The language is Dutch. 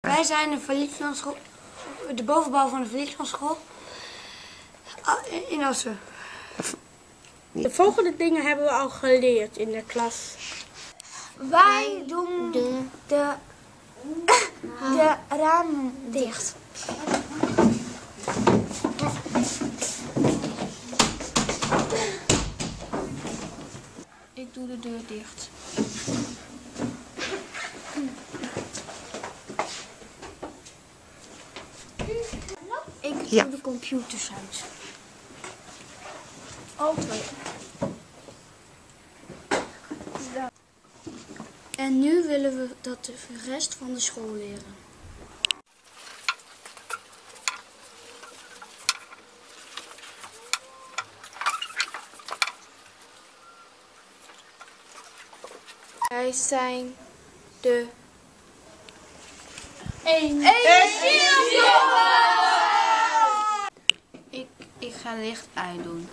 Wij zijn de Verliefdlandsschool, de bovenbouw van de Verliefdlandsschool in Assen. De volgende dingen hebben we al geleerd in de klas. Wij doen de, de, de ramen dicht. Ik doe de deur dicht. Ik Ja. doe de computers uit. Twee. En nu willen we dat de rest van de school leren. Wij zijn de Eén. Ik, ga licht uitdoen.